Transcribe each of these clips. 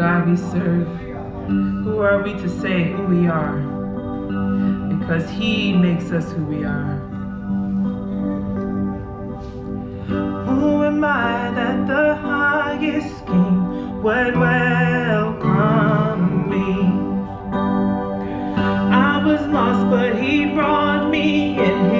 God we serve. Who are we to say who we are? Because He makes us who we are. Who am I that the highest King would welcome me? I was lost, but He brought me in.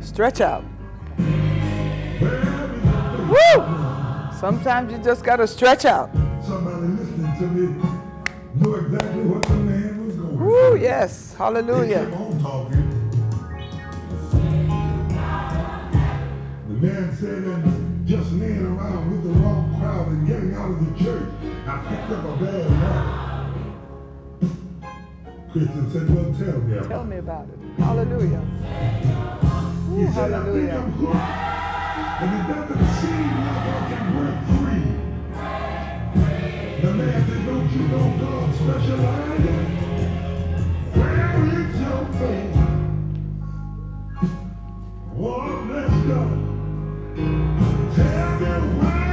Stretch out. Woo! Sometimes you just got to stretch out. Somebody listening to me knew exactly what the man was going Woo, yes. Hallelujah. kept on talking. The man said that just laying around with the wrong crowd and getting out of the church, I picked up a bad habit. Christian said, well, tell me about Tell it. me about it. Hallelujah. He Ooh, said, I think hallelujah. I'm hooked. And it doesn't seem like I can break free. The man said, don't you know God specializes? Where is your faith? Oh, let's go. Tell me where,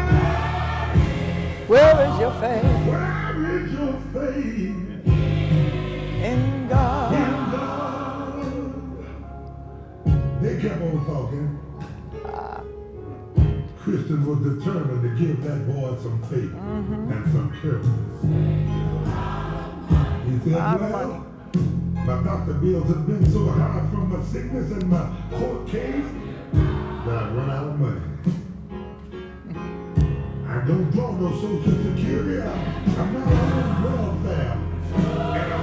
Where is your faith where is your faith kept on talking. Christian was determined to give that boy some faith mm-hmm. and some courage. He said, well, my doctor bills have been so high from my sickness and my court case that I run out of money. I don't draw no social security. I'm not on welfare.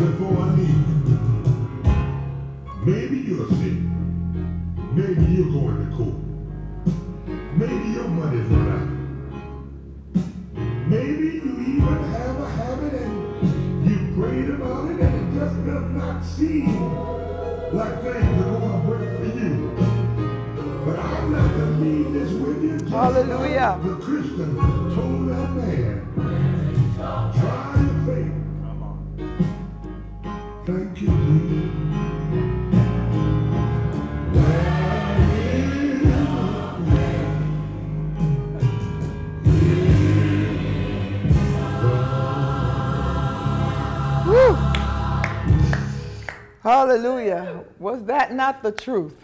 before I leave, maybe you're sick. Maybe you're going to court. Maybe your money's run out. Maybe you even have a habit and you prayed about it and it just does not seem like things are going to break for you. But I'd like to leave this with you. Hallelujah. The Christian Hallelujah. Was that not the truth?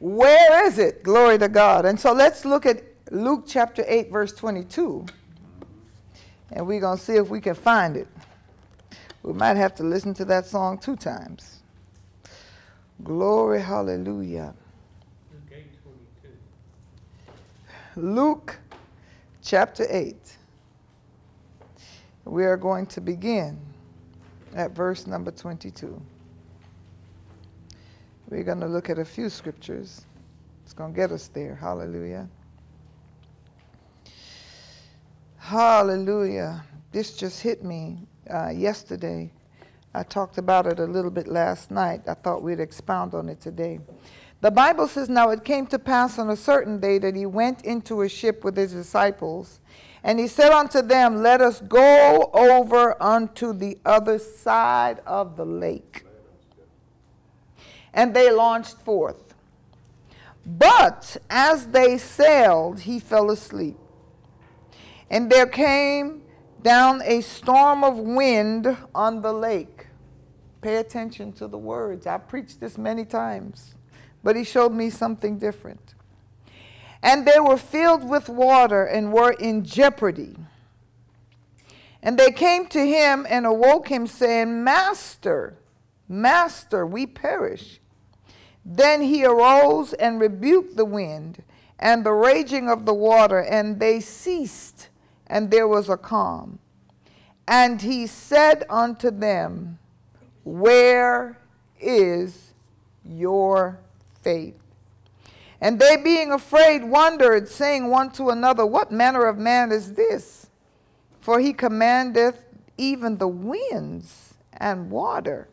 Where is it? Glory to God. And so let's look at Luke chapter 8, verse 22. And we're going to see if we can find it. We might have to listen to that song two times. Glory, hallelujah. Luke chapter 8. We are going to begin at verse number 22. We're going to look at a few scriptures. It's going to get us there. Hallelujah. Hallelujah. This just hit me uh, yesterday. I talked about it a little bit last night. I thought we'd expound on it today. The Bible says, Now it came to pass on a certain day that he went into a ship with his disciples, and he said unto them, Let us go over unto the other side of the lake. And they launched forth. But as they sailed, he fell asleep. And there came down a storm of wind on the lake. Pay attention to the words. I preached this many times, but he showed me something different. And they were filled with water and were in jeopardy. And they came to him and awoke him, saying, Master, Master, we perish. Then he arose and rebuked the wind and the raging of the water, and they ceased, and there was a calm. And he said unto them, Where is your faith? And they, being afraid, wondered, saying one to another, What manner of man is this? For he commandeth even the winds and water,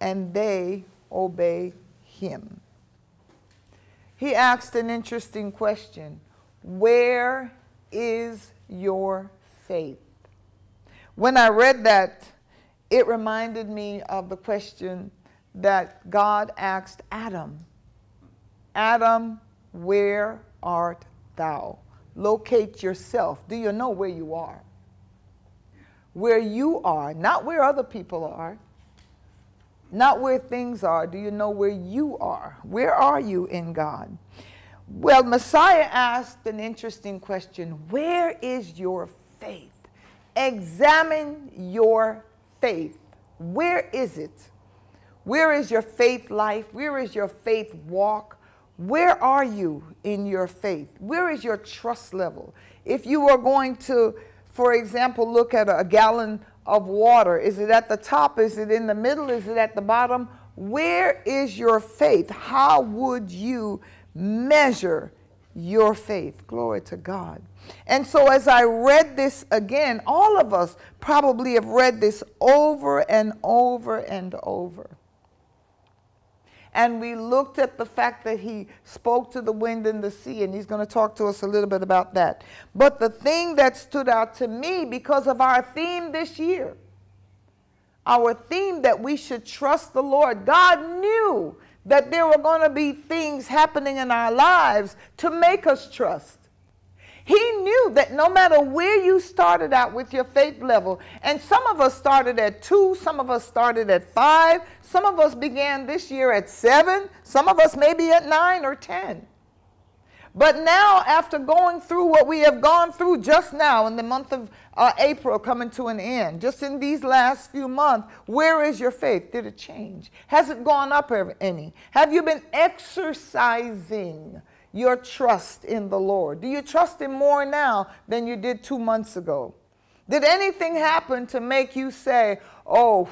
and they obey him. He asked an interesting question Where is your faith? When I read that, it reminded me of the question that God asked Adam Adam, where art thou? Locate yourself. Do you know where you are? Where you are, not where other people are, not where things are. Do you know where you are? Where are you in God? Well, Messiah asked an interesting question Where is your faith? Examine your faith. Where is it? Where is your faith life? Where is your faith walk? Where are you in your faith? Where is your trust level? If you are going to, for example, look at a gallon of water, is it at the top? Is it in the middle? Is it at the bottom? Where is your faith? How would you measure your faith? Glory to God. And so, as I read this again, all of us probably have read this over and over and over. And we looked at the fact that he spoke to the wind and the sea, and he's going to talk to us a little bit about that. But the thing that stood out to me because of our theme this year, our theme that we should trust the Lord, God knew that there were going to be things happening in our lives to make us trust. He knew that no matter where you started out with your faith level, and some of us started at two, some of us started at five, some of us began this year at seven, some of us maybe at nine or ten. But now, after going through what we have gone through just now in the month of uh, April coming to an end, just in these last few months, where is your faith? Did it change? Has it gone up any? Have you been exercising your trust in the Lord? Do you trust Him more now than you did two months ago? Did anything happen to make you say, oh,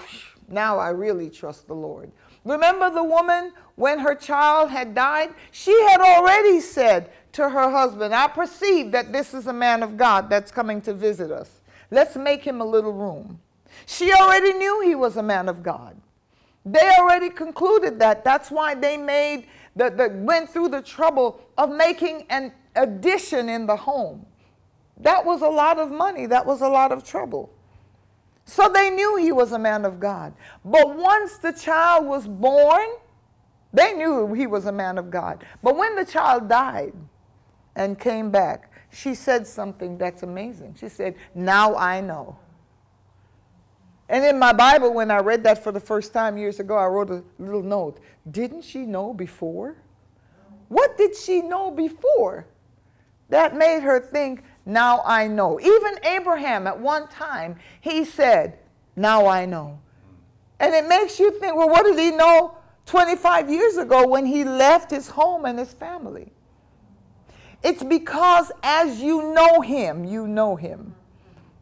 now I really trust the Lord? Remember the woman when her child had died? She had already said to her husband, I perceive that this is a man of God that's coming to visit us. Let's make him a little room. She already knew he was a man of God. They already concluded that. That's why they made the, the went through the trouble of making an addition in the home. That was a lot of money. That was a lot of trouble. So they knew he was a man of God. But once the child was born, they knew he was a man of God. But when the child died and came back, she said something that's amazing. She said, Now I know. And in my Bible, when I read that for the first time years ago, I wrote a little note. Didn't she know before? What did she know before? That made her think, now I know. Even Abraham, at one time, he said, Now I know. And it makes you think, well, what did he know 25 years ago when he left his home and his family? It's because as you know him, you know him.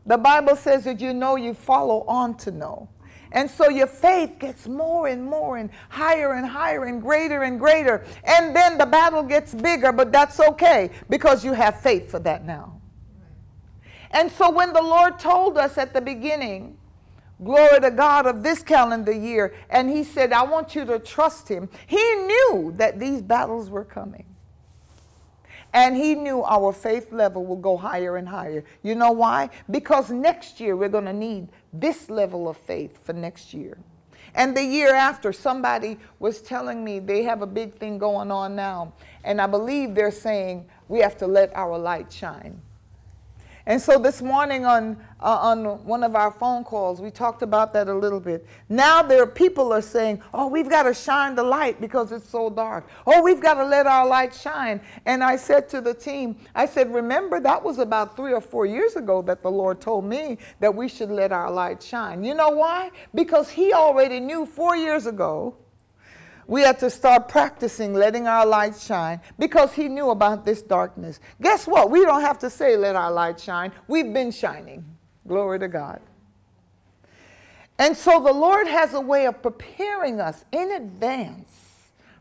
The Bible says that you know, you follow on to know. And so your faith gets more and more and higher and higher and greater and greater. And then the battle gets bigger, but that's okay because you have faith for that now. And so when the Lord told us at the beginning, glory to God of this calendar year, and He said, I want you to trust Him, He knew that these battles were coming. And he knew our faith level will go higher and higher. You know why? Because next year we're going to need this level of faith for next year. And the year after, somebody was telling me they have a big thing going on now. And I believe they're saying we have to let our light shine. And so this morning on, uh, on one of our phone calls, we talked about that a little bit. Now there are people are saying, oh, we've got to shine the light because it's so dark. Oh, we've got to let our light shine. And I said to the team, I said, remember that was about three or four years ago that the Lord told me that we should let our light shine. You know why? Because he already knew four years ago we had to start practicing letting our light shine because he knew about this darkness. Guess what? We don't have to say, let our light shine. We've been shining. Glory to God. And so the Lord has a way of preparing us in advance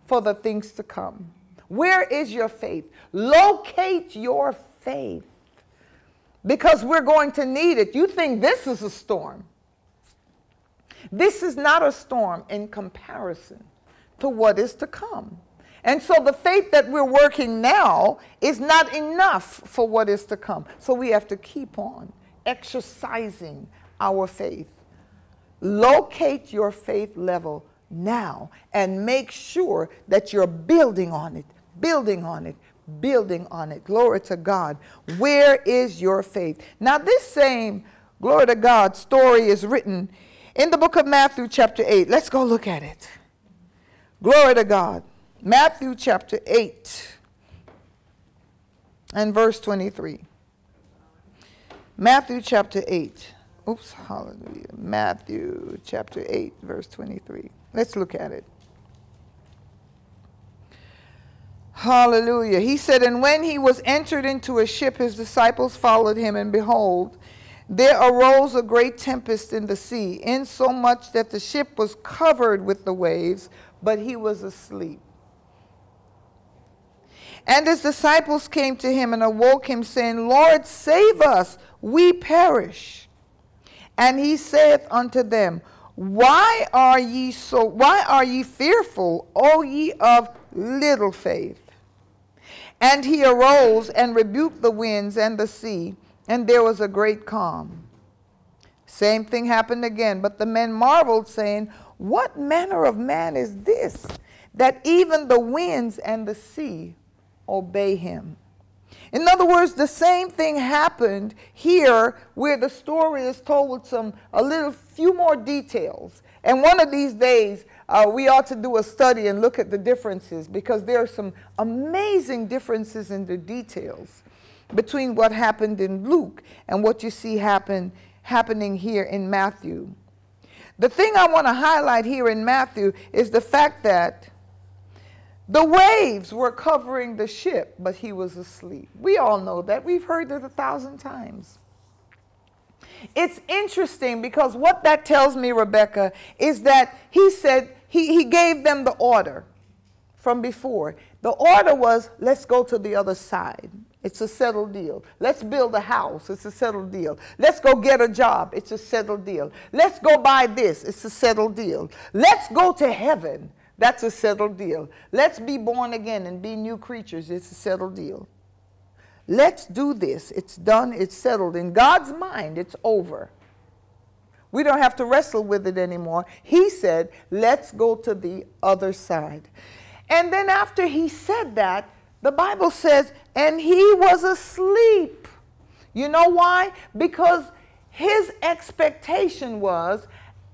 for the things to come. Where is your faith? Locate your faith because we're going to need it. You think this is a storm. This is not a storm in comparison to what is to come. And so the faith that we're working now is not enough for what is to come. So we have to keep on exercising our faith. Locate your faith level now and make sure that you're building on it, building on it, building on it. Glory to God. Where is your faith? Now, this same, glory to God, story is written in the book of Matthew, chapter 8. Let's go look at it. Glory to God. Matthew chapter 8 and verse 23. Matthew chapter 8. Oops, hallelujah. Matthew chapter 8, verse 23. Let's look at it. Hallelujah. He said, And when he was entered into a ship, his disciples followed him, and behold, there arose a great tempest in the sea, insomuch that the ship was covered with the waves but he was asleep. And his disciples came to him and awoke him, saying, Lord, save us, we perish. And he saith unto them, Why are ye so why are ye fearful, O ye of little faith? And he arose and rebuked the winds and the sea, and there was a great calm. Same thing happened again, but the men marveled, saying, what manner of man is this that even the winds and the sea obey him? In other words, the same thing happened here where the story is told with some a little few more details. And one of these days, uh, we ought to do a study and look at the differences because there are some amazing differences in the details between what happened in Luke and what you see happen, happening here in Matthew. The thing I want to highlight here in Matthew is the fact that the waves were covering the ship, but he was asleep. We all know that. We've heard it a thousand times. It's interesting because what that tells me, Rebecca, is that he said, he, he gave them the order from before. The order was, let's go to the other side. It's a settled deal. Let's build a house. It's a settled deal. Let's go get a job. It's a settled deal. Let's go buy this. It's a settled deal. Let's go to heaven. That's a settled deal. Let's be born again and be new creatures. It's a settled deal. Let's do this. It's done. It's settled. In God's mind, it's over. We don't have to wrestle with it anymore. He said, let's go to the other side. And then after he said that, the Bible says, and he was asleep. You know why? Because his expectation was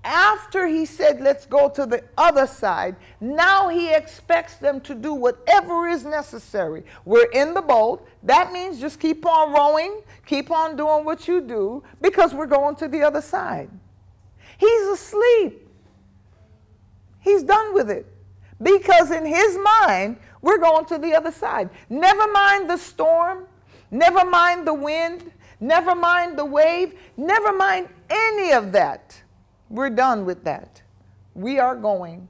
after he said, let's go to the other side, now he expects them to do whatever is necessary. We're in the boat. That means just keep on rowing, keep on doing what you do, because we're going to the other side. He's asleep. He's done with it. Because in his mind, we're going to the other side. Never mind the storm, never mind the wind, never mind the wave, never mind any of that. We're done with that. We are going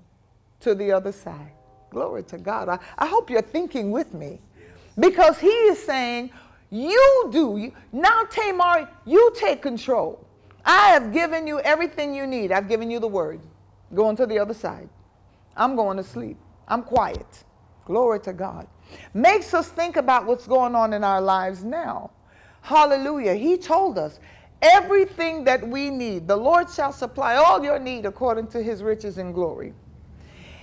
to the other side. Glory to God. I, I hope you're thinking with me. Because he is saying, You do. Now, Tamar, you take control. I have given you everything you need. I've given you the word. Going to the other side. I'm going to sleep. I'm quiet. Glory to God. Makes us think about what's going on in our lives now. Hallelujah. He told us everything that we need, the Lord shall supply all your need according to his riches and glory.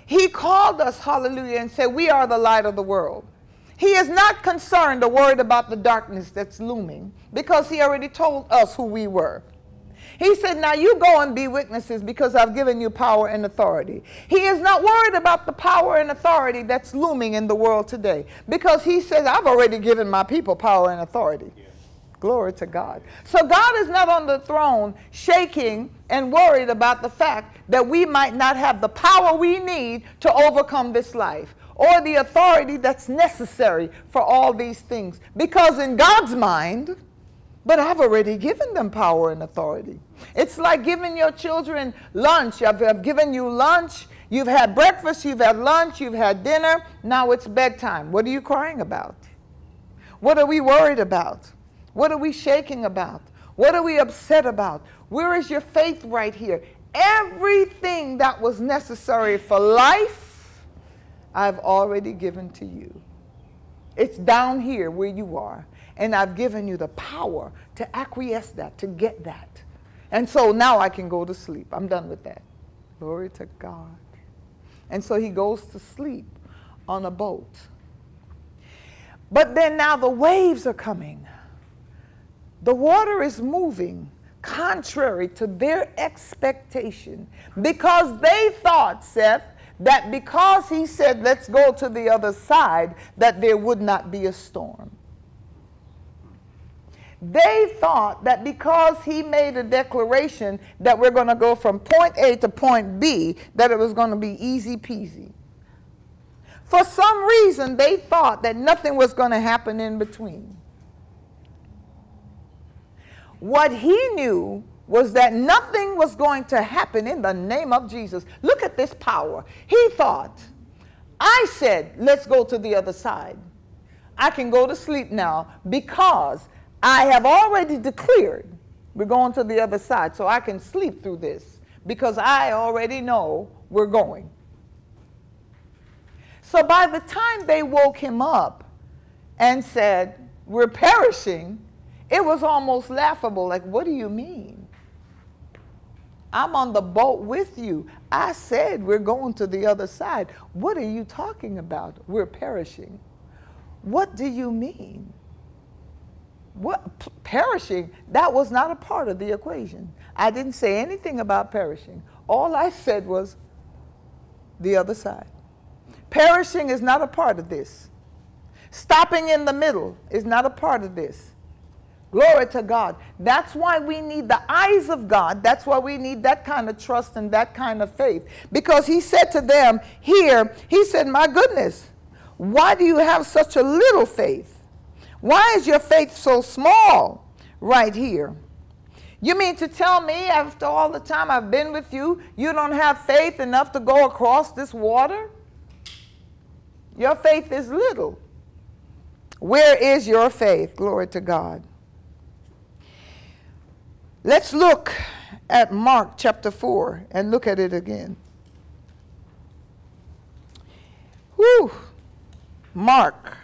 He called us, hallelujah, and said, We are the light of the world. He is not concerned or worried about the darkness that's looming because he already told us who we were. He said, Now you go and be witnesses because I've given you power and authority. He is not worried about the power and authority that's looming in the world today because he says, I've already given my people power and authority. Glory to God. So God is not on the throne shaking and worried about the fact that we might not have the power we need to overcome this life or the authority that's necessary for all these things. Because in God's mind, but I've already given them power and authority. It's like giving your children lunch. I've, I've, given you lunch. You've had breakfast, you've had lunch, you've had dinner. Now it's bedtime. What are you crying about? What are we worried about? What are we shaking about? What are we upset about? Where is your faith right here? Everything that was necessary for life, I've already given to you. It's down here where you are. And I've given you the power to acquiesce that, to get that. And so now I can go to sleep. I'm done with that. Glory to God. And so he goes to sleep on a boat. But then now the waves are coming. The water is moving contrary to their expectation because they thought, Seth, that because he said, let's go to the other side, that there would not be a storm. They thought that because he made a declaration that we're going to go from point A to point B, that it was going to be easy peasy. For some reason, they thought that nothing was going to happen in between. What he knew was that nothing was going to happen in the name of Jesus. Look at this power. He thought, I said, let's go to the other side. I can go to sleep now because I have already declared we're going to the other side, so I can sleep through this because I already know we're going. So by the time they woke him up and said, We're perishing, it was almost laughable. Like, what do you mean? I'm on the boat with you. I said we're going to the other side. What are you talking about? We're perishing. What do you mean? What perishing? That was not a part of the equation. I didn't say anything about perishing. All I said was the other side. Perishing is not a part of this. Stopping in the middle is not a part of this. Glory to God. That's why we need the eyes of God. That's why we need that kind of trust and that kind of faith. Because he said to them here, he said, My goodness, why do you have such a little faith? Why is your faith so small right here? You mean to tell me after all the time I've been with you, you don't have faith enough to go across this water? Your faith is little. Where is your faith? Glory to God. Let's look at Mark chapter 4 and look at it again. Whew. Mark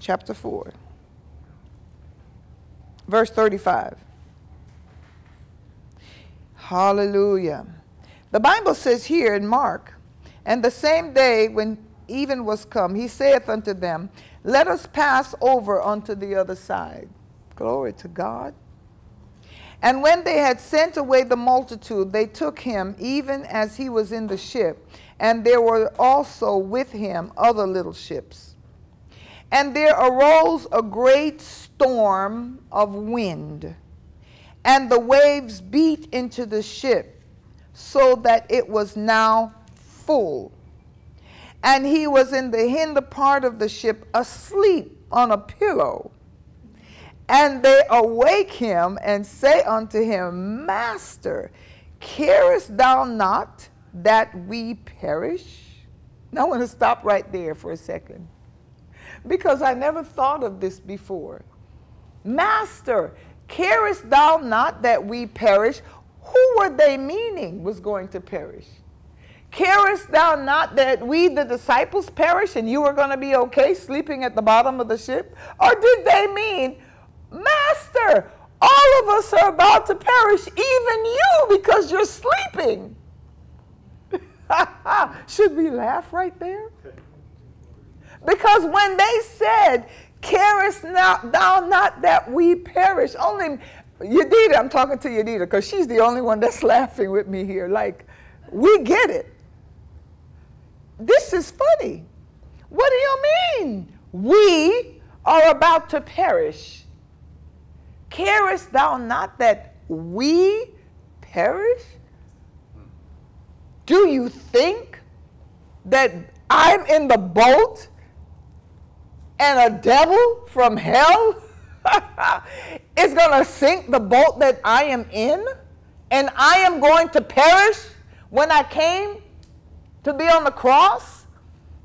chapter 4, verse 35. Hallelujah. The Bible says here in Mark, and the same day when even was come, he saith unto them, Let us pass over unto the other side. Glory to God. And when they had sent away the multitude, they took him even as he was in the ship, and there were also with him other little ships. And there arose a great storm of wind, and the waves beat into the ship, so that it was now full. And he was in the hinder part of the ship, asleep on a pillow. And they awake him and say unto him, Master, carest thou not that we perish? Now I want to stop right there for a second because I never thought of this before. Master, carest thou not that we perish? Who were they meaning was going to perish? Carest thou not that we, the disciples, perish and you are going to be okay sleeping at the bottom of the ship? Or did they mean Master, all of us are about to perish, even you, because you're sleeping. Should we laugh right there? Because when they said, Carest not, thou not that we perish, only Yadida, I'm talking to Yadida because she's the only one that's laughing with me here. Like, we get it. This is funny. What do you mean? We are about to perish. Carest thou not that we perish? Do you think that I'm in the boat and a devil from hell is going to sink the boat that I am in? And I am going to perish when I came to be on the cross?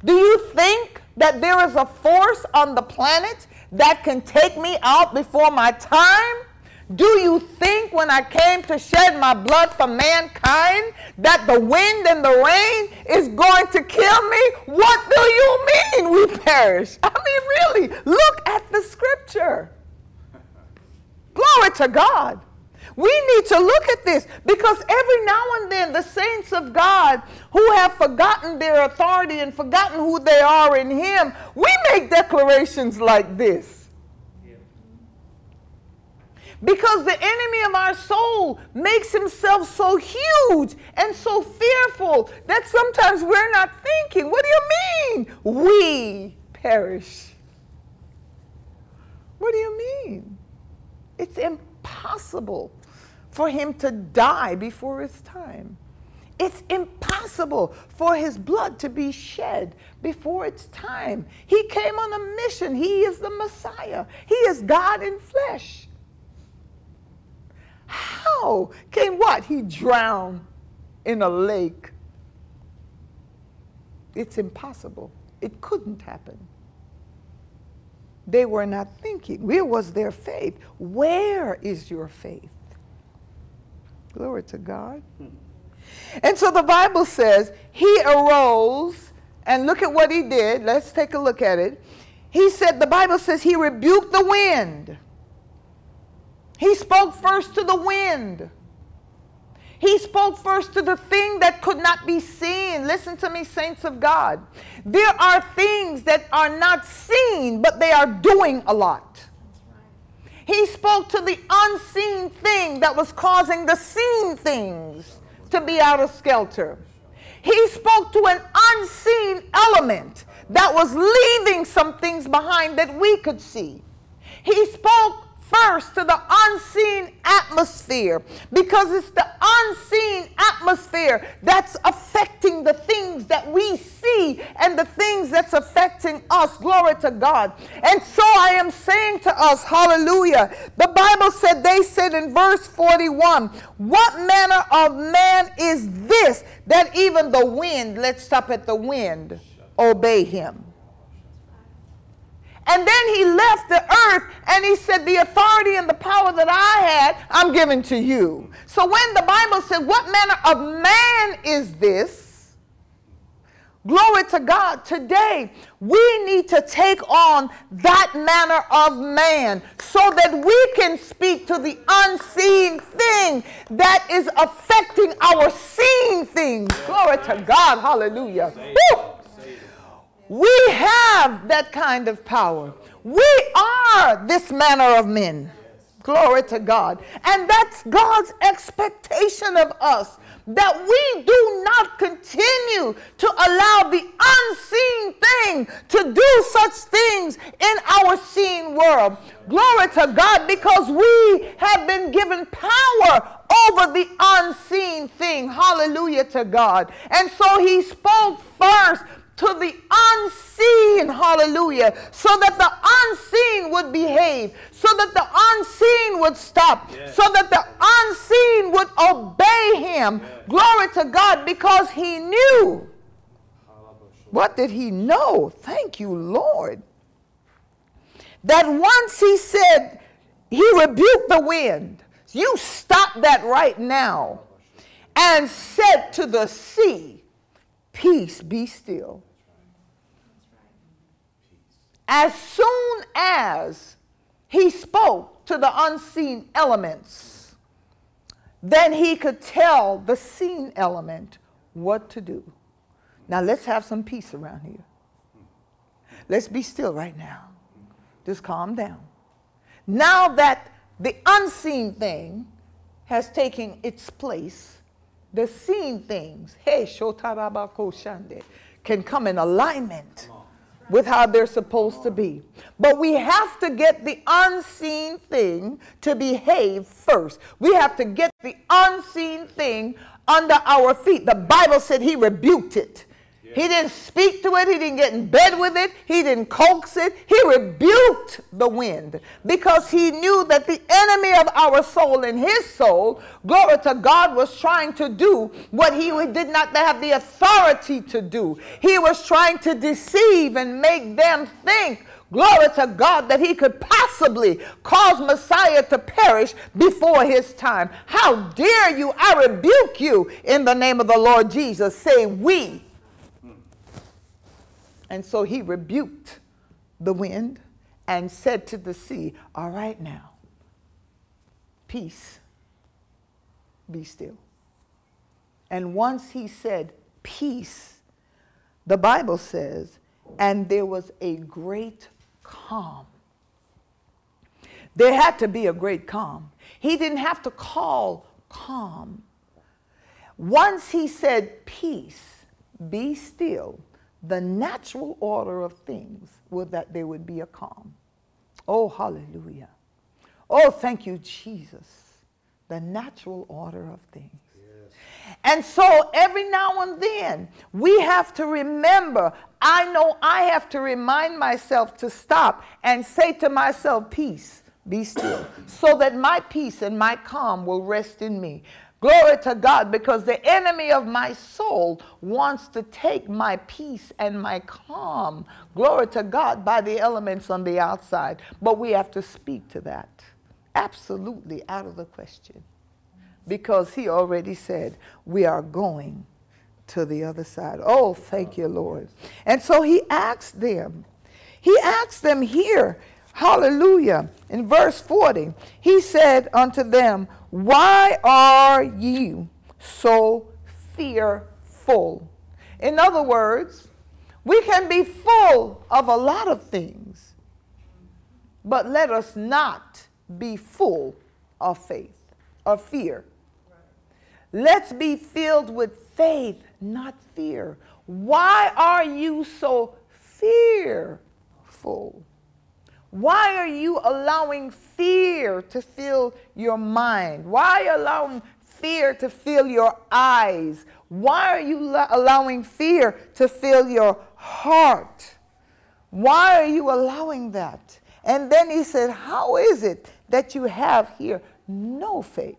Do you think that there is a force on the planet that can take me out before my time? Do you think when I came to shed my blood for mankind that the wind and the rain is going to kill me? What do you mean we perish? I mean, really, look at the scripture. Glory to God. We need to look at this because every now and then the saints of God who have forgotten their authority and forgotten who they are in Him, we make declarations like this. Because the enemy of our soul makes himself so huge and so fearful that sometimes we're not thinking, what do you mean? We perish. What do you mean? It's impossible for him to die before his time. It's impossible for his blood to be shed before its time. He came on a mission. He is the Messiah. He is God in flesh. How can what? He drown in a lake. It's impossible. It couldn't happen. They were not thinking. Where was their faith? Where is your faith? Glory to God. And so the Bible says he arose, and look at what he did. Let's take a look at it. He said, the Bible says he rebuked the wind. He spoke first to the wind. He spoke first to the thing that could not be seen. Listen to me, saints of God. There are things that are not seen, but they are doing a lot. He spoke to the unseen thing that was causing the seen things to be out of skelter. He spoke to an unseen element that was leaving some things behind that we could see. He spoke first to the unseen atmosphere because it's the unseen atmosphere that's affecting the things that we see and the things that's affecting us. Glory to God. And so I am saying to us, hallelujah. The Bible said, they said in verse 41, What manner of man is this that even the wind, let's stop at the wind, obey him? And then he left the earth and he said, The authority and the power that I had, I'm giving to you. So when the Bible said, What manner of man is this? Glory to God. Today, we need to take on that manner of man so that we can speak to the unseen thing that is affecting our seen things. Glory to God. Hallelujah. We have that kind of power. We are this manner of men. Glory to God. And that's God's expectation of us that we do not continue to allow the unseen thing to do such things in our seen world. Glory to God, because we have been given power over the unseen thing. Hallelujah to God. And so he spoke first to the unseen, hallelujah, so that the unseen would behave, so that the unseen would stop, yes. so that the unseen would obey him. Yes. Glory to God, because he knew. What did he know? Thank you, Lord. That once he said, he rebuked the wind. You stop that right now and said to the sea, Peace, be still. As soon as he spoke to the unseen elements, then he could tell the seen element what to do. Now let's have some peace around here. Let's be still right now. Just calm down. Now that the unseen thing has taken its place, the seen things, hey, shotarabako can come in alignment with how they're supposed to be. But we have to get the unseen thing to behave first. We have to get the unseen thing under our feet. The Bible said he rebuked it. He didn't speak to it. He didn't get in bed with it. He didn't coax it. He rebuked the wind because he knew that the enemy of our soul and his soul, glory to God, was trying to do what he did not have the authority to do. He was trying to deceive and make them think glory to God, that he could possibly cause Messiah to perish before his time. How dare you? I rebuke you in the name of the Lord Jesus. Say, we and so he rebuked the wind and said to the sea, All right now, peace, be still. And once he said, Peace, the Bible says, and there was a great calm. There had to be a great calm. He didn't have to call calm. Once he said, Peace, be still, the natural order of things was that there would be a calm. Oh, hallelujah. Oh, thank you, Jesus. The natural order of things. And so every now and then we have to remember. I know I have to remind myself to stop and say to myself, Peace, be still, so that my peace and my calm will rest in me. Glory to God, because the enemy of my soul wants to take my peace and my calm, glory to God, by the elements on the outside. But we have to speak to that. Absolutely out of the question. Because he already said, we are going to the other side. Oh, thank you, Lord. And so he asked them, he asked them here, hallelujah, in verse 40, he said unto them, why are you so fearful? In other words, we can be full of a lot of things, but let us not be full of faith, of fear. Let's be filled with faith, not fear. Why are you so fearful? Why are you allowing fear to fill your mind? Why allowing fear to fill your eyes? Why are you allowing fear to fill your heart? Why are you allowing that? And then he said, How is it that you have here no faith?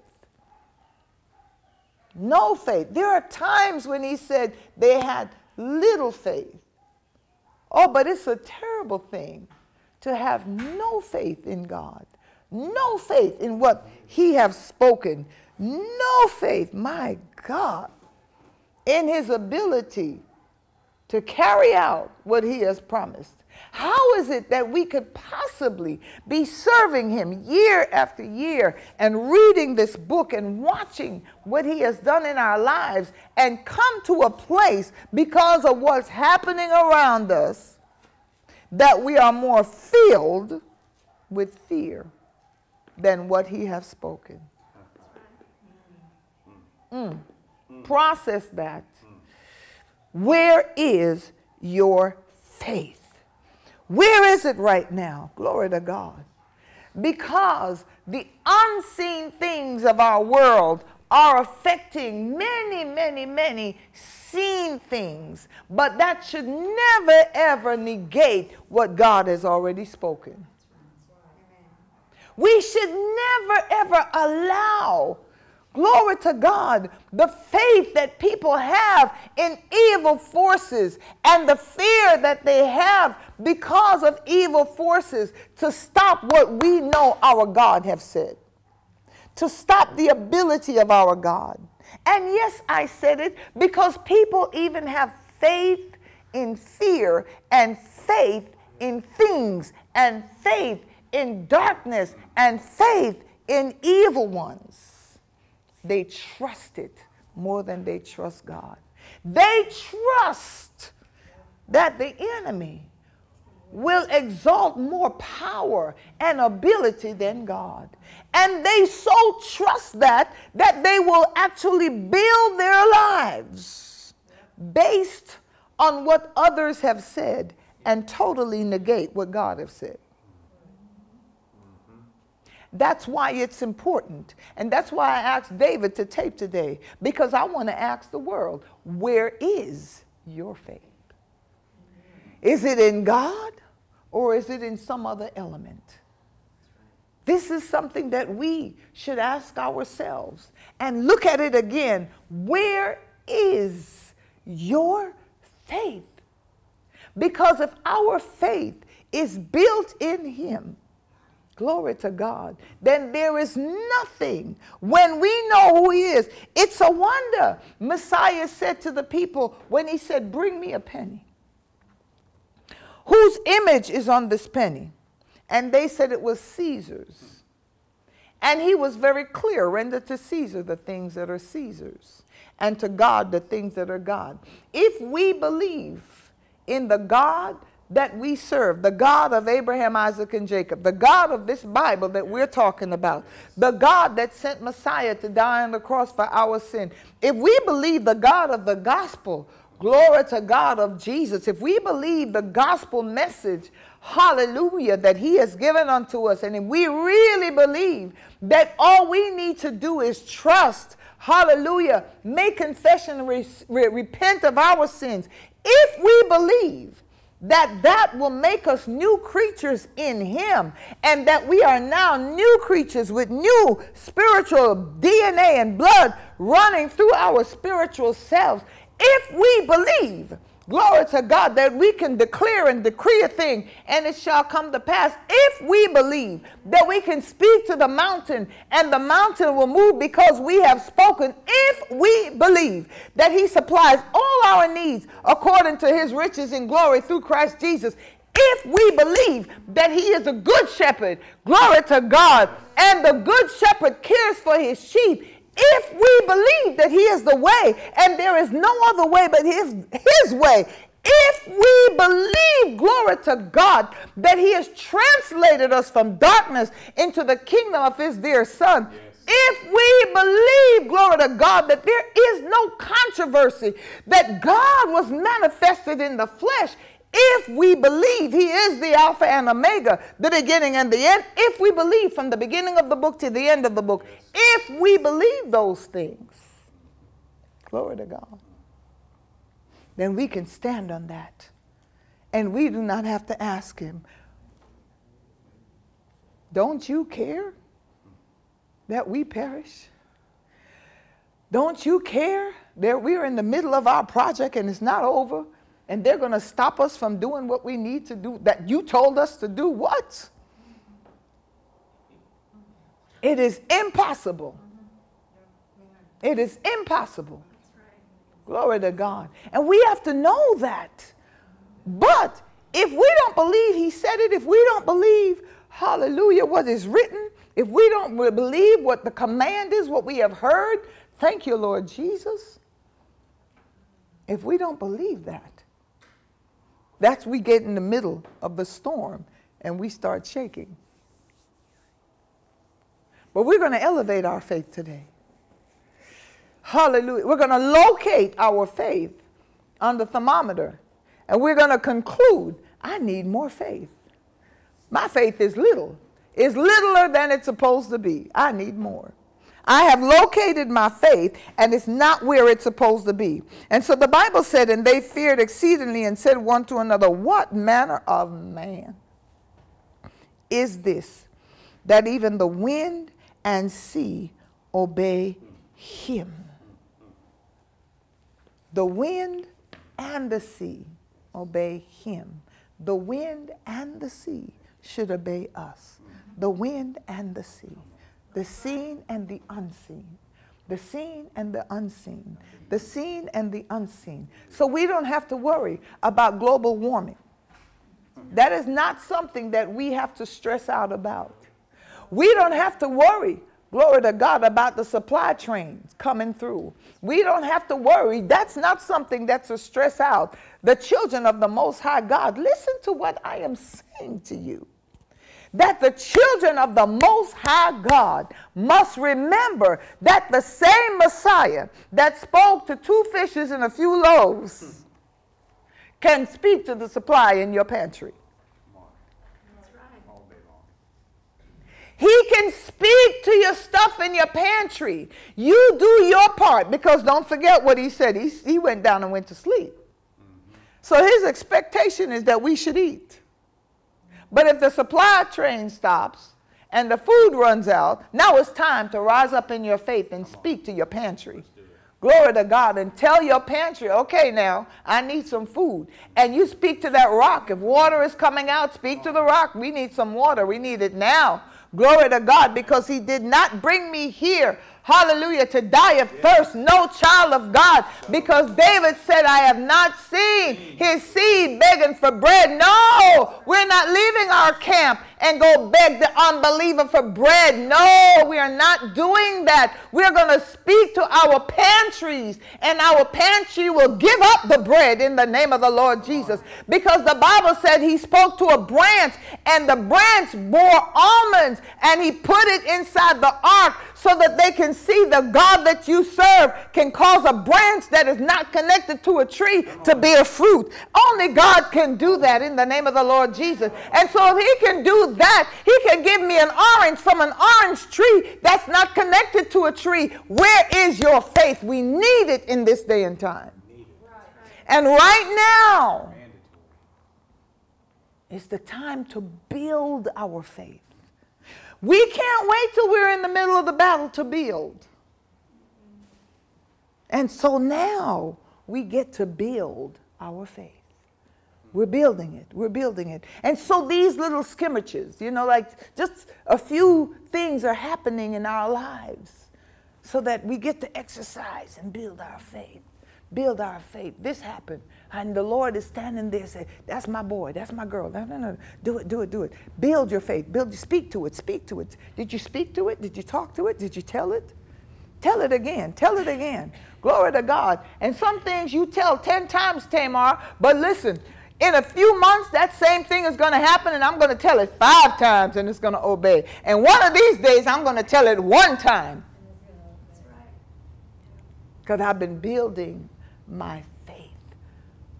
No faith. There are times when he said they had little faith. Oh, but it's a terrible thing to have no faith in God, no faith in what he has spoken, no faith, my God, in his ability to carry out what he has promised. How is it that we could possibly be serving him year after year and reading this book and watching what he has done in our lives and come to a place because of what's happening around us that we are more filled with fear than what he has spoken. Mm. Process that. Where is your faith? Where is it right now? Glory to God. Because the unseen things of our world are affecting many, many, many seen things, but that should never ever negate what God has already spoken. We should never ever allow, glory to God, the faith that people have in evil forces and the fear that they have because of evil forces to stop what we know our God have said, to stop the ability of our God. And yes, I said it because people even have faith in fear and faith in things and faith in darkness and faith in evil ones. They trust it more than they trust God. They trust that the enemy will exalt more power and ability than God. And they so trust that that they will actually build their lives based on what others have said and totally negate what God has said. That's why it's important. And that's why I asked David to tape today, because I want to ask the world, where is your faith? Is it in God or is it in some other element? This is something that we should ask ourselves and look at it again. Where is your faith? Because if our faith is built in Him, glory to God, then there is nothing when we know who He is. It's a wonder. Messiah said to the people when He said, Bring me a penny. Whose image is on this penny? And they said it was Caesar's. And he was very clear render to Caesar the things that are Caesar's, and to God the things that are God. If we believe in the God that we serve, the God of Abraham, Isaac, and Jacob, the God of this Bible that we're talking about, the God that sent Messiah to die on the cross for our sin, if we believe the God of the gospel, glory to God of Jesus, if we believe the gospel message, hallelujah, that he has given unto us, and we really believe that all we need to do is trust, hallelujah, make confession, re- re- repent of our sins, if we believe that that will make us new creatures in him and that we are now new creatures with new spiritual DNA and blood running through our spiritual selves if we believe Glory to God that we can declare and decree a thing and it shall come to pass if we believe that we can speak to the mountain and the mountain will move because we have spoken. If we believe that He supplies all our needs according to His riches and glory through Christ Jesus, if we believe that He is a good shepherd, glory to God, and the good shepherd cares for His sheep, if we believe that he is the way and there is no other way but his, his way, if we believe, glory to God, that he has translated us from darkness into the kingdom of his dear son, yes. if we believe, glory to God, that there is no controversy, that God was manifested in the flesh, if we believe he is the Alpha and Omega, the beginning and the end, if we believe from the beginning of the book to the end of the book, if we believe those things, glory to God, then we can stand on that. And we do not have to ask him, Don't you care that we perish? Don't you care that we're in the middle of our project and it's not over? And they're going to stop us from doing what we need to do that you told us to do what? It is impossible. It is impossible. Glory to God. And we have to know that. But if we don't believe he said it, if we don't believe, hallelujah, what is written, if we don't believe what the command is, what we have heard, thank you, Lord Jesus. If we don't believe that, that's we get in the middle of the storm and we start shaking. But we're going to elevate our faith today. Hallelujah. We're going to locate our faith on the thermometer and we're going to conclude I need more faith. My faith is little, it's littler than it's supposed to be. I need more. I have located my faith, and it's not where it's supposed to be. And so the Bible said, And they feared exceedingly and said one to another, What manner of man is this, that even the wind and sea obey him? The wind and the sea obey him. The wind and the sea should obey us. The wind and the sea the seen and the unseen. The seen and the unseen. The seen and the unseen. So we don't have to worry about global warming. That is not something that we have to stress out about. We don't have to worry, glory to God, about the supply trains coming through. We don't have to worry. That's not something that's a stress out. The children of the Most High God, listen to what I am saying to you. That the children of the Most High God must remember that the same Messiah that spoke to two fishes and a few loaves can speak to the supply in your pantry. He can speak to your stuff in your pantry. You do your part because don't forget what he said. He, he went down and went to sleep. Mm-hmm. So his expectation is that we should eat. But if the supply train stops and the food runs out, now it's time to rise up in your faith and speak to your pantry. Glory to God and tell your pantry, okay, now I need some food. And you speak to that rock. If water is coming out, speak to the rock. We need some water. We need it now. Glory to God, because He did not bring me here hallelujah, to die of thirst, no child of God, because David said, I have not seen his seed begging for bread. No, we're not leaving our camp and go beg the unbeliever for bread. No, we are not doing that. We're going to speak to our pantries, and our pantry will give up the bread in the name of the Lord Jesus. Because the Bible said he spoke to a branch, and the branch bore almonds, and he put it inside the ark so that they can see the God that you serve can cause a branch that is not connected to a tree to bear fruit. Only God can do that in the name of the Lord Jesus. And so if he can do that, he can give me an orange from an orange tree that's not connected to a tree. Where is your faith? We need it in this day and time. And right now is the time to build our faith. We can't wait till we're in the middle of the battle to build. And so now we get to build our faith. We're building it. We're building it. And so these little skirmishes, you know, like just a few things are happening in our lives so that we get to exercise and build our faith. Build our faith. This happened. And the Lord is standing there saying, That's my boy, that's my girl. No, no, no. Do it, do it, do it. Build your faith. Build speak to it, speak to it. Did you speak to it? Did you talk to it? Did you tell it? Tell it again. Tell it again. Glory to God. And some things you tell 10 times, Tamar, but listen, in a few months, that same thing is going to happen, and I'm going to tell it five times, and it's going to obey. And one of these days, I'm going to tell it one time. Because I've been building my faith.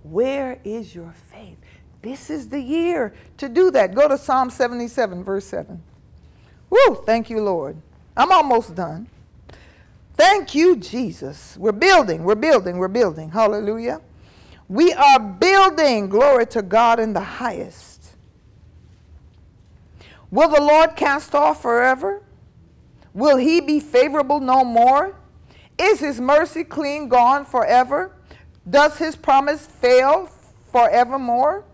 where is your faith? This is the year to do that. Go to Psalm 77, verse 7. Woo, thank you, Lord. I'm almost done. Thank you, Jesus. We're building, we're building, we're building. Hallelujah. We are building, glory to God in the highest. Will the Lord cast off forever? Will he be favorable no more? Is his mercy clean gone forever? Does his promise fail forevermore?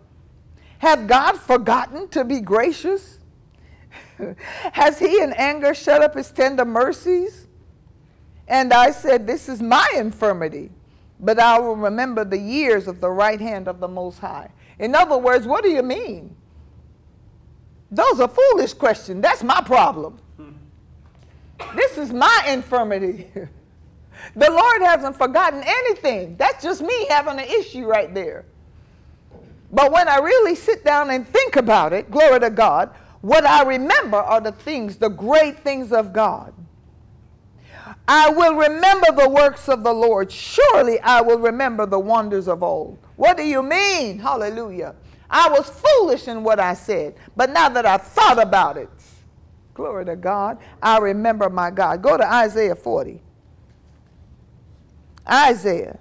Have God forgotten to be gracious? Has he in anger shut up his tender mercies? And I said, This is my infirmity, but I will remember the years of the right hand of the Most High. In other words, what do you mean? Those are foolish questions. That's my problem. Hmm. This is my infirmity. The Lord hasn't forgotten anything. That's just me having an issue right there. But when I really sit down and think about it, glory to God, what I remember are the things, the great things of God. I will remember the works of the Lord. Surely I will remember the wonders of old. What do you mean? Hallelujah. I was foolish in what I said, but now that I've thought about it, glory to God, I remember my God. Go to Isaiah 40. Isaiah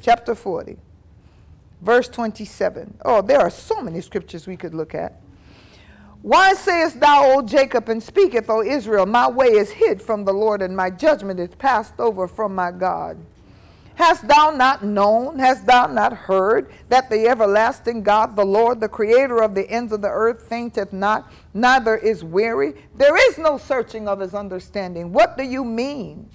chapter 40, verse 27. Oh, there are so many scriptures we could look at. Why sayest thou, O Jacob, and speaketh, O Israel, my way is hid from the Lord, and my judgment is passed over from my God? Hast thou not known, hast thou not heard, that the everlasting God, the Lord, the creator of the ends of the earth, fainteth not, neither is weary? There is no searching of his understanding. What do you mean?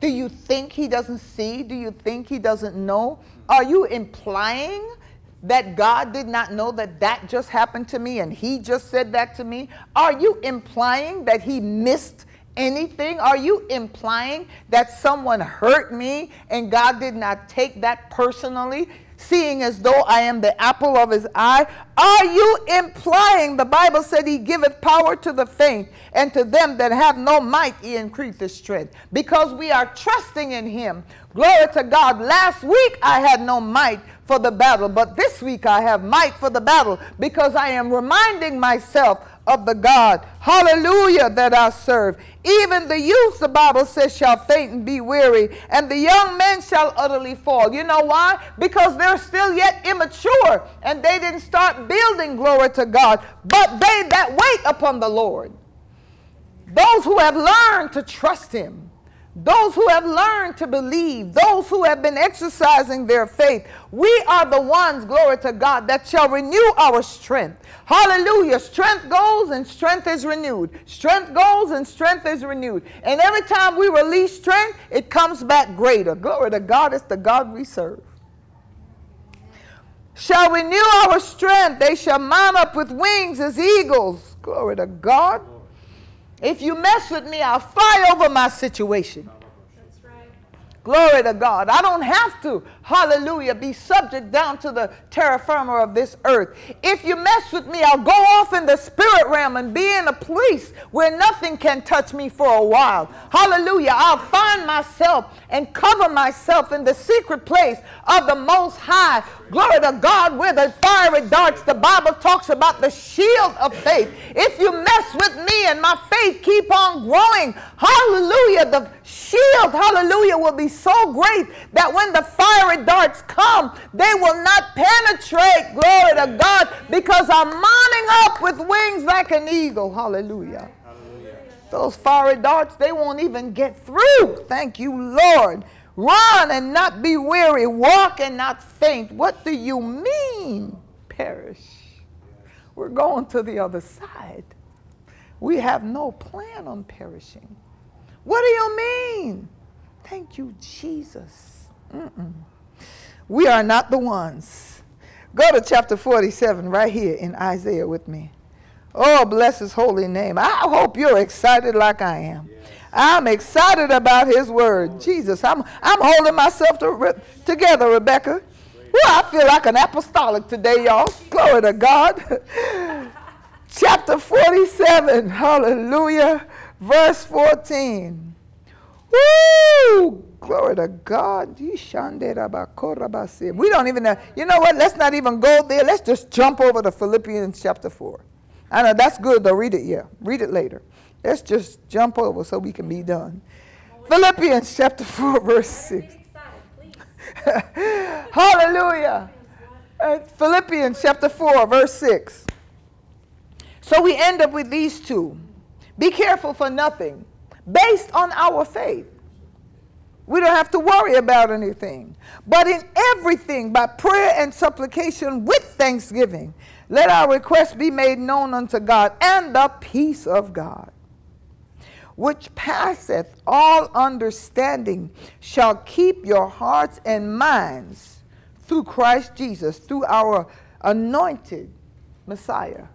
Do you think he doesn't see? Do you think he doesn't know? Are you implying that God did not know that that just happened to me and he just said that to me? Are you implying that he missed anything? Are you implying that someone hurt me and God did not take that personally? Seeing as though I am the apple of his eye? Are you implying the Bible said he giveth power to the faint and to them that have no might he increaseth strength? Because we are trusting in him. Glory to God. Last week I had no might for the battle, but this week I have might for the battle because I am reminding myself of the God, hallelujah, that I serve. Even the youth, the Bible says, shall faint and be weary, and the young men shall utterly fall. You know why? Because they're still yet immature, and they didn't start building glory to God, but they that wait upon the Lord. Those who have learned to trust Him those who have learned to believe, those who have been exercising their faith, we are the ones, glory to God, that shall renew our strength. Hallelujah. Strength goes and strength is renewed. Strength goes and strength is renewed. And every time we release strength, it comes back greater. Glory to God, it's the God we serve. Shall renew our strength. They shall mount up with wings as eagles. Glory to God. If you mess with me, I'll fly over my situation. Glory to God. I don't have to, hallelujah, be subject down to the terra firma of this earth. If you mess with me, I'll go off in the spirit realm and be in a place where nothing can touch me for a while. Hallelujah. I'll find myself and cover myself in the secret place of the Most High. Glory to God, where the fiery darts, the Bible talks about the shield of faith. If you mess with me and my faith keep on growing, hallelujah, the shield, hallelujah, will be so great that when the fiery darts come, they will not penetrate, glory to God, because I'm mounting up with wings like an eagle. Hallelujah. Those fiery darts, they won't even get through. Thank you, Lord. Run and not be weary. Walk and not faint. What do you mean, perish? We're going to the other side. We have no plan on perishing. What do you mean? Thank you, Jesus. Mm-mm. We are not the ones. Go to chapter 47 right here in Isaiah with me. Oh, bless his holy name. I hope you're excited like I am. I'm excited about his word. Jesus, I'm, I'm holding myself to re- together, Rebecca. Well, I feel like an apostolic today, y'all. Glory to God. Chapter 47, hallelujah, verse 14. Woo! Glory to God. We don't even know. You know what? Let's not even go there. Let's just jump over to Philippians chapter 4. I know that's good though. Read it, yeah. Read it later. Let's just jump over so we can be done. Philippians chapter 4, verse 6. Hallelujah. Philippians chapter 4, verse 6. So we end up with these two. Be careful for nothing, based on our faith. We don't have to worry about anything. But in everything, by prayer and supplication with thanksgiving, let our requests be made known unto God, and the peace of God, which passeth all understanding, shall keep your hearts and minds through Christ Jesus, through our anointed Messiah.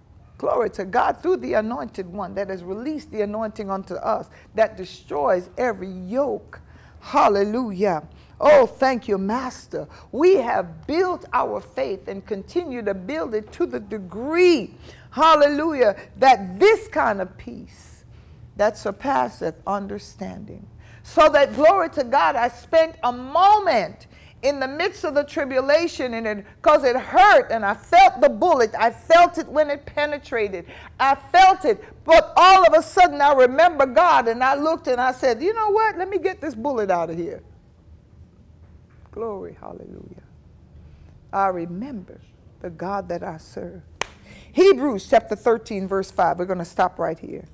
Glory to God, through the anointed one that has released the anointing unto us, that destroys every yoke. Hallelujah. Oh, thank you, Master. We have built our faith and continue to build it to the degree, hallelujah, that this kind of peace that surpasseth understanding. So that, glory to God, I spent a moment in the midst of the tribulation and it because it hurt and I felt the bullet. I felt it when it penetrated. I felt it. But all of a sudden I remember God and I looked and I said, you know what? Let me get this bullet out of here. Glory, hallelujah. I remember the God that I serve. Hebrews chapter 13, verse 5. We're going to stop right here.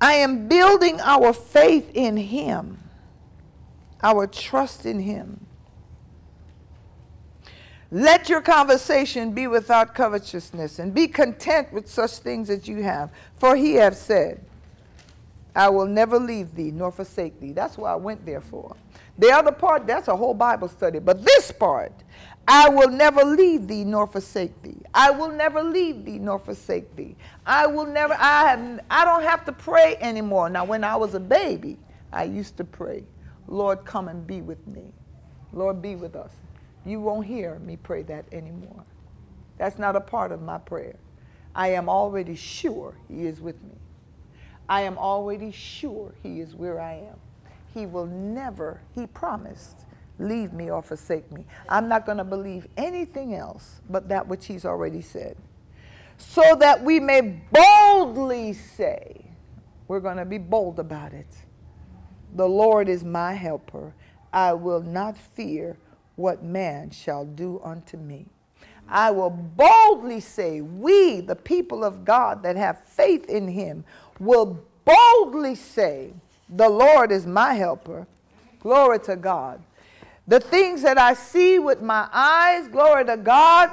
I am building our faith in Him, our trust in Him. Let your conversation be without covetousness, and be content with such things as you have. For He has said, I will never leave thee nor forsake thee. That's what I went there for. The other part, that's a whole Bible study. But this part, I will never leave thee nor forsake thee. I will never leave thee nor forsake thee. I will never, I, have, I don't have to pray anymore. Now, when I was a baby, I used to pray, Lord, come and be with me. Lord, be with us. You won't hear me pray that anymore. That's not a part of my prayer. I am already sure He is with me. I am already sure He is where I am. He will never, He promised, leave me or forsake me. I'm not going to believe anything else but that which He's already said. So that we may boldly say, we're going to be bold about it. The Lord is my helper. I will not fear what man shall do unto me. I will boldly say, we, the people of God that have faith in him, will boldly say, the Lord is my helper. Glory to God. The things that I see with my eyes, glory to God,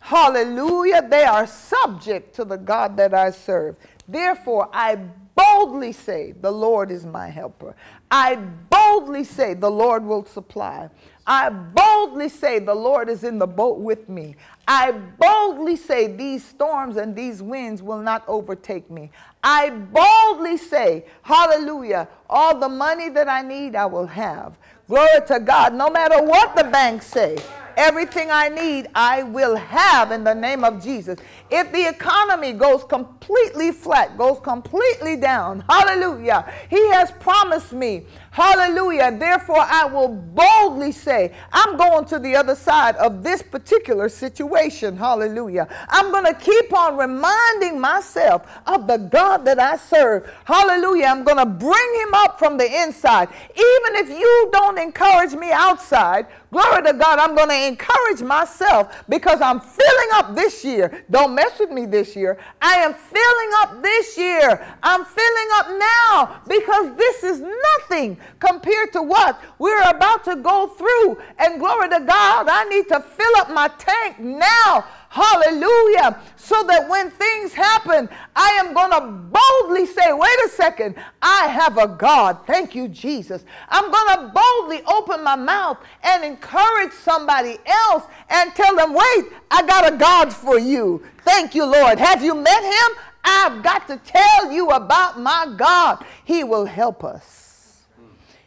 hallelujah, they are subject to the God that I serve. Therefore, I boldly say, The Lord is my helper. I boldly say, The Lord will supply. I boldly say, The Lord is in the boat with me. I boldly say, These storms and these winds will not overtake me. I boldly say, Hallelujah, all the money that I need, I will have. Glory to God, no matter what the banks say. Everything I need, I will have in the name of Jesus. If the economy goes completely flat, goes completely down, hallelujah, He has promised me, hallelujah. Therefore, I will boldly say, I'm going to the other side of this particular situation, hallelujah. I'm going to keep on reminding myself of the God that I serve, hallelujah. I'm going to bring Him up from the inside. Even if you don't encourage me outside, Glory to God, I'm going to encourage myself because I'm filling up this year. Don't mess with me this year. I am filling up this year. I'm filling up now because this is nothing compared to what we're about to go through. And glory to God, I need to fill up my tank now Hallelujah. So that when things happen, I am going to boldly say, wait a second, I have a God. Thank you, Jesus. I'm going to boldly open my mouth and encourage somebody else and tell them, wait, I got a God for you. Thank you, Lord. Have you met him? I've got to tell you about my God. He will help us.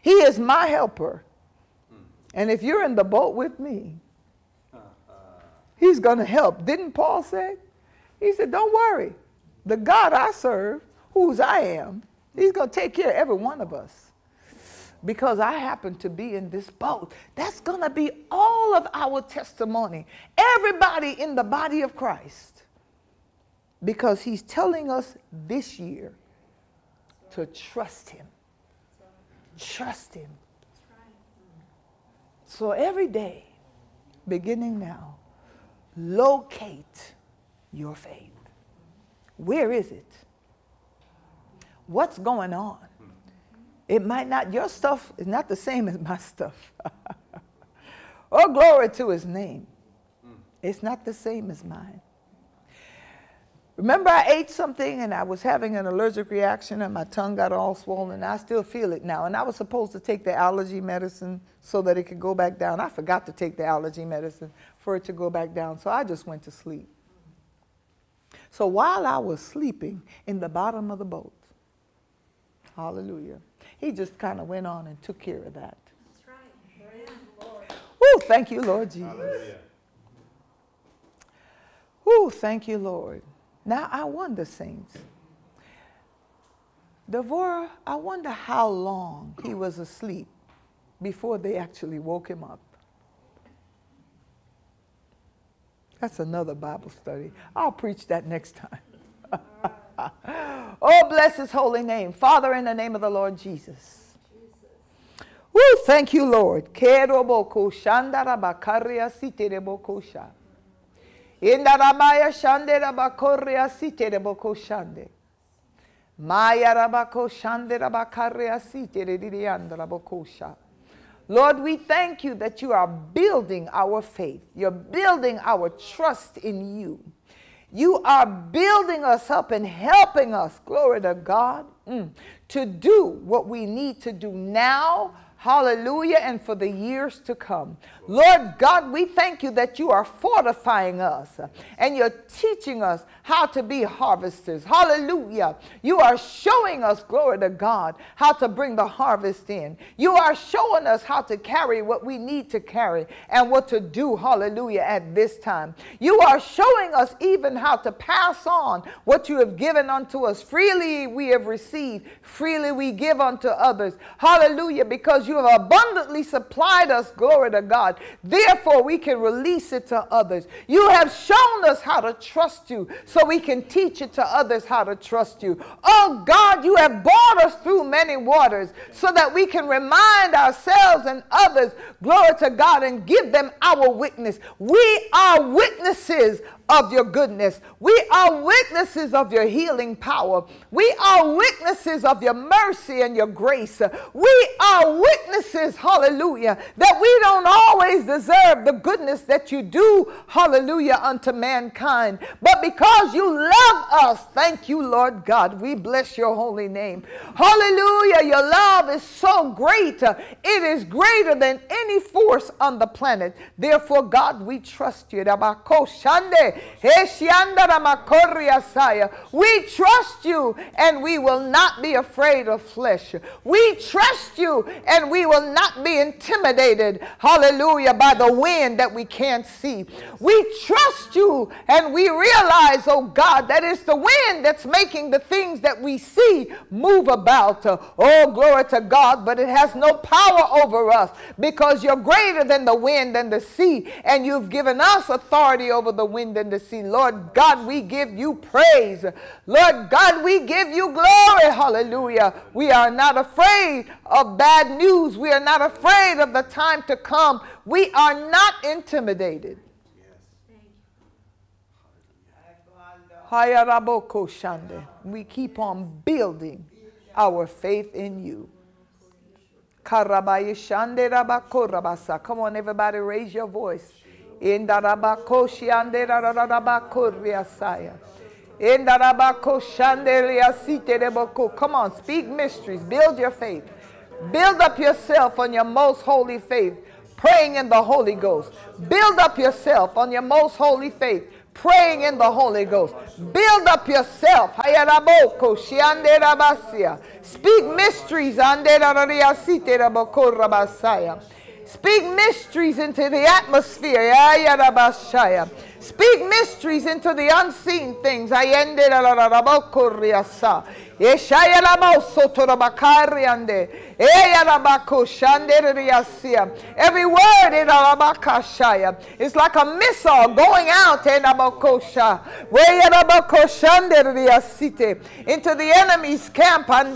He is my helper. And if you're in the boat with me, He's going to help. Didn't Paul say? He said, Don't worry. The God I serve, whose I am, He's going to take care of every one of us. Because I happen to be in this boat. That's going to be all of our testimony. Everybody in the body of Christ. Because He's telling us this year to trust Him. Trust Him. So every day, beginning now, locate your faith. Where is it? What's going on? It might not, your stuff is not the same as my stuff. oh, glory to his name. Mm. It's not the same as mine. Remember, I ate something and I was having an allergic reaction and my tongue got all swollen. I still feel it now. And I was supposed to take the allergy medicine so that it could go back down. I forgot to take the allergy medicine for it to go back down. So I just went to sleep. So while I was sleeping in the bottom of the boat, hallelujah, he just kind of went on and took care of that. That's right. Lord. Woo, thank you, Lord Jesus. Hallelujah. Woo, thank you, Lord. Now I wonder, saints, Devorah, I wonder how long he was asleep before they actually woke him up. That's another Bible study. I'll preach that next time. oh, bless his holy name. Father, in the name of the Lord Jesus. Woo, thank you, Lord. Indarabaya shande rabakoria site reboko shande. Maya rabako shande rabakaria site redianda rabokosha. Lord, we thank you that you are building our faith. You're building our trust in you. You are building us up and helping us, glory to God, mm, to do what we need to do now Hallelujah. And for the years to come. Lord God, we thank you that you are fortifying us and you're teaching us how to be harvesters. Hallelujah. You are showing us, glory to God, how to bring the harvest in. You are showing us how to carry what we need to carry and what to do, hallelujah, at this time. You are showing us even how to pass on what you have given unto us. Freely we have received, freely we give unto others. Hallelujah, because you you have abundantly supplied us, glory to God. Therefore, we can release it to others. You have shown us how to trust you so we can teach it to others how to trust you. Oh God, you have brought us through many waters so that we can remind ourselves and others, glory to God, and give them our witness. We are witnesses of your goodness. We are witnesses of your healing power. We are witnesses of your mercy and your grace. We are witnesses, hallelujah, that we don't always deserve the goodness that you do, hallelujah, unto mankind. But because you love us, thank you, Lord God. We bless your holy name. Hallelujah. Your love is so great. It is greater than any force on the planet. Therefore, God, we trust you. We trust you and we will not be afraid of flesh. We trust you and we will not be intimidated, hallelujah, by the wind that we can't see. We trust you and we realize, oh God, that it's the wind that's making the things that we see move about. Oh, glory to God, but it has no power over us because you're greater than the wind and the sea, and you've given us authority over the wind and the sea. Lord God, we give you praise. Lord God, we give you glory. Hallelujah. We are not afraid of bad news. We are not afraid of the time to come. We are not intimidated. We keep on building our faith in you. Come on, everybody, raise your voice. In Indarabakoshi anderabakoria Indarabakoshanderia Come on, speak mysteries. Build your faith. Build up yourself on your most holy faith, praying in the Holy Ghost. Build up yourself on your most holy faith, praying in the Holy Ghost. Build up yourself. Speak mysteries. Speak mysteries into the atmosphere. Speak mysteries into the unseen things. Every word is like a missile going out. Into the enemy's camp and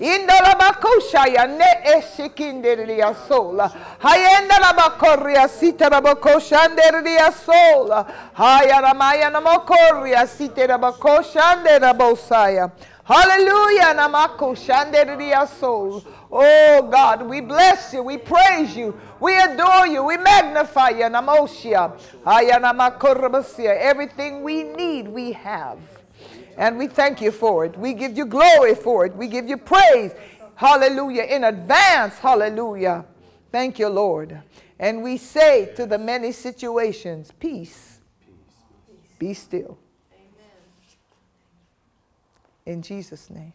Indalabakoshaya ne eshikinderia sola. Hayenda Rabakoria sita Rabakoshanderia dia sola. Hayaramaya namokoria sitera bakoshandera bosaya. Hallelujah. Namako shanderia soul. Oh God, we bless you. We praise you. We adore you. We magnify you. Namoshia. Everything we need, we have. And we thank you for it. We give you glory for it. We give you praise. Hallelujah. In advance. Hallelujah. Thank you, Lord. And we say to the many situations, peace, be still. Amen. In Jesus' name,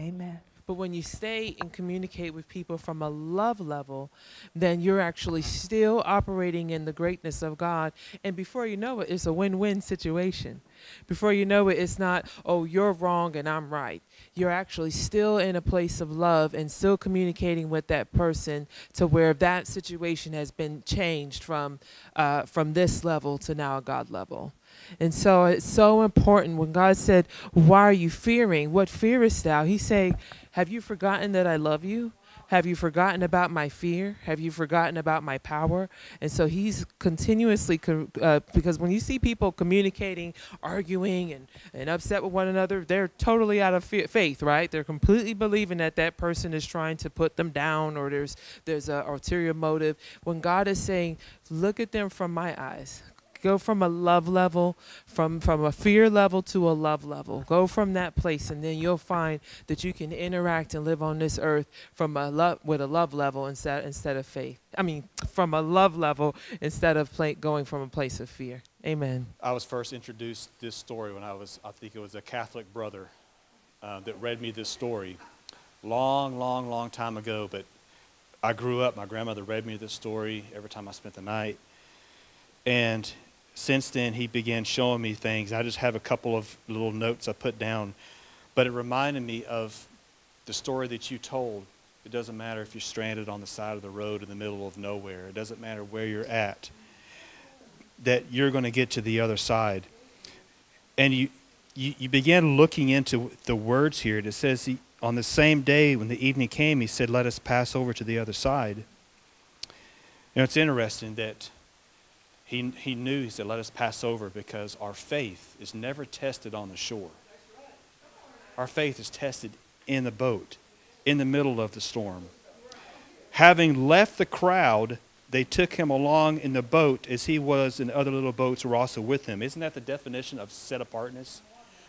amen. But when you stay and communicate with people from a love level, then you're actually still operating in the greatness of God. And before you know it, it's a win win situation. Before you know it, it's not, oh, you're wrong and I'm right you're actually still in a place of love and still communicating with that person to where that situation has been changed from uh, from this level to now a God level. And so it's so important when God said, Why are you fearing? What fearest thou? He's saying, Have you forgotten that I love you? Have you forgotten about my fear? Have you forgotten about my power? And so he's continuously, uh, because when you see people communicating, arguing, and, and upset with one another, they're totally out of faith, right? They're completely believing that that person is trying to put them down or there's, there's a ulterior motive. When God is saying, look at them from my eyes, go from a love level from from a fear level to a love level go from that place and then you'll find that you can interact and live on this earth from a love with a love level instead instead of faith i mean from a love level instead of pla- going from a place of fear amen I was first introduced this story when I was, I think it was a Catholic brother uh, that read me this story long, long, long time ago. But I grew up, my grandmother read me this story every time I spent the night. And since then, he began showing me things. I just have a couple of little notes I put down. But it reminded me of the story that you told. It doesn't matter if you're stranded on the side of the road in the middle of nowhere, it doesn't matter where you're at that you're going to get to the other side. And you, you, you began looking into the words here. It says, he, on the same day when the evening came, he said, Let us pass over to the other side. You know, it's interesting that he, he knew, he said, Let us pass over because our faith is never tested on the shore. Our faith is tested in the boat, in the middle of the storm. Having left the crowd, they took him along in the boat as he was and other little boats were also with him. Isn't that the definition of set apartness?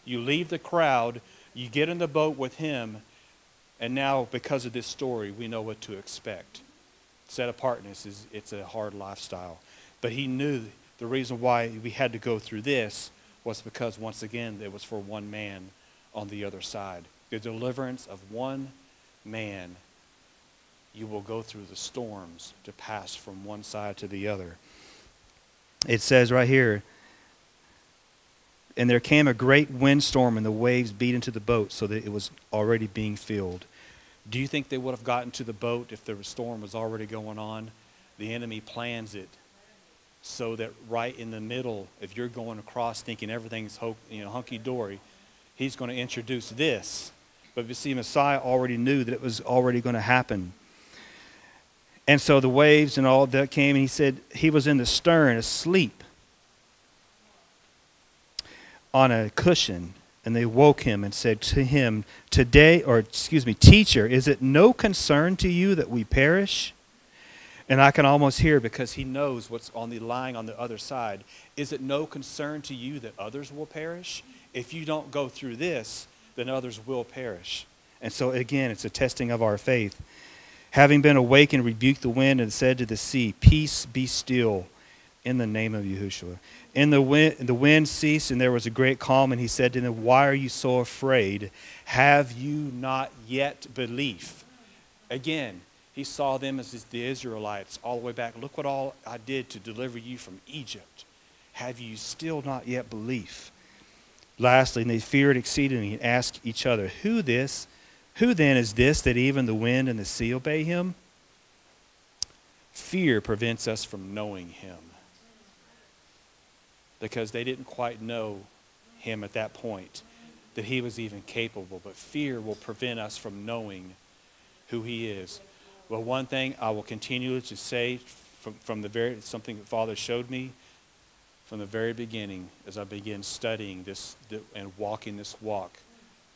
You leave the crowd, you get in the boat with him, and now because of this story, we know what to expect. Set apartness is it's a hard lifestyle. But he knew the reason why we had to go through this was because once again it was for one man on the other side. The deliverance of one man you will go through the storms to pass from one side to the other. It says right here, and there came a great windstorm, and the waves beat into the boat so that it was already being filled. Do you think they would have gotten to the boat if the storm was already going on? The enemy plans it so that right in the middle, if you're going across thinking everything's you know, hunky dory, he's going to introduce this. But you see, Messiah already knew that it was already going to happen. And so the waves and all that came, and he said he was in the stern asleep on a cushion. And they woke him and said to him, Today, or excuse me, teacher, is it no concern to you that we perish? And I can almost hear because he knows what's on the lying on the other side. Is it no concern to you that others will perish? If you don't go through this, then others will perish. And so again, it's a testing of our faith. Having been awakened, rebuked the wind and said to the sea, Peace be still in the name of Yahushua. And the wind, the wind ceased, and there was a great calm. And he said to them, Why are you so afraid? Have you not yet belief? Again, he saw them as the Israelites all the way back. Look what all I did to deliver you from Egypt. Have you still not yet belief? Lastly, and they feared exceedingly and asked each other, Who this? Who then is this that even the wind and the sea obey him? Fear prevents us from knowing him. Because they didn't quite know him at that point, that he was even capable. But fear will prevent us from knowing who he is. Well, one thing I will continue to say from, from the very something that Father showed me from the very beginning as I began studying this and walking this walk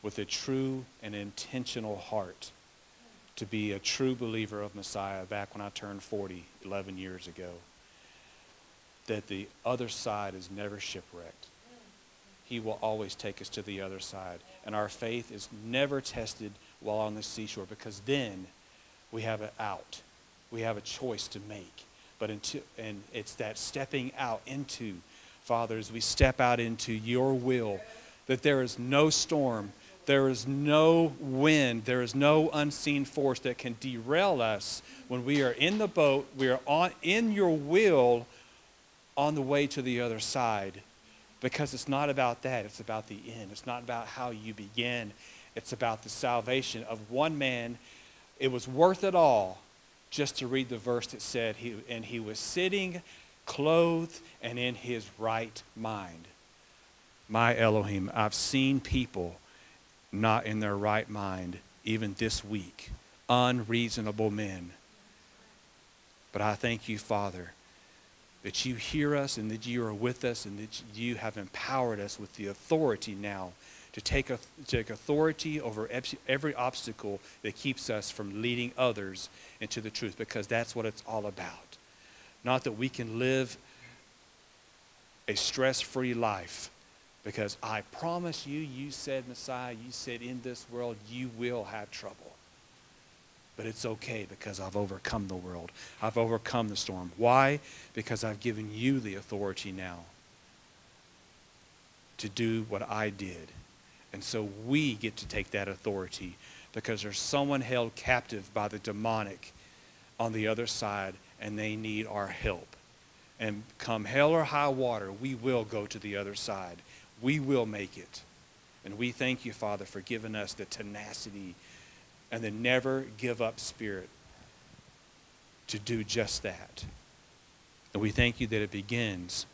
with a true and intentional heart to be a true believer of Messiah back when I turned 40, 11 years ago. That the other side is never shipwrecked. He will always take us to the other side. And our faith is never tested while on the seashore because then we have an out. We have a choice to make. But until, and it's that stepping out into, Father, as we step out into your will, that there is no storm, there is no wind, there is no unseen force that can derail us when we are in the boat, we are on, in your will on the way to the other side. Because it's not about that, it's about the end. It's not about how you begin, it's about the salvation of one man. It was worth it all just to read the verse that said, he, and he was sitting clothed and in his right mind. My Elohim, I've seen people not in their right mind, even this week, unreasonable men. But I thank you, Father, that you hear us and that you are with us and that you have empowered us with the authority now to take, a, take authority over every obstacle that keeps us from leading others into the truth because that's what it's all about. Not that we can live a stress free life because I promise you, you said, Messiah, you said in this world you will have trouble. But it's okay because I've overcome the world. I've overcome the storm. Why? Because I've given you the authority now to do what I did. And so we get to take that authority because there's someone held captive by the demonic on the other side and they need our help. And come hell or high water, we will go to the other side. We will make it. And we thank you, Father, for giving us the tenacity and the never give up spirit to do just that. And we thank you that it begins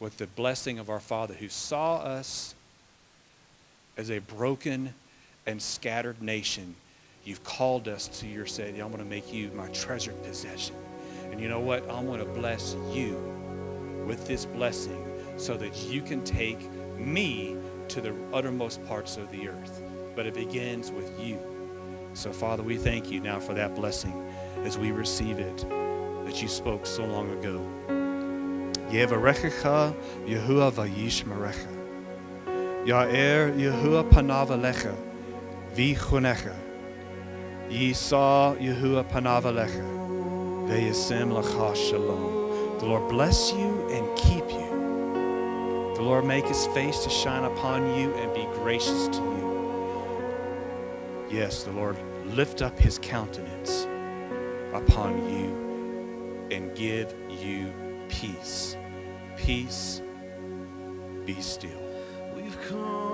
with the blessing of our Father who saw us as a broken and scattered nation. You've called us to your city. I'm going to make you my treasured possession. And you know what? I'm going to bless you with this blessing so that you can take me to the uttermost parts of the earth. But it begins with you. So, Father, we thank you now for that blessing as we receive it that you spoke so long ago. Yevarechecha Yahuwah vayishmerecha. Ya'er Yahuwah panavalecha vichunecha. Yisa Yahuwah panavalecha veyasem lacha shalom. The Lord bless you and keep you. The Lord make his face to shine upon you and be gracious to you. Yes, the Lord lift up his countenance upon you and give you peace. Peace, be still. Come.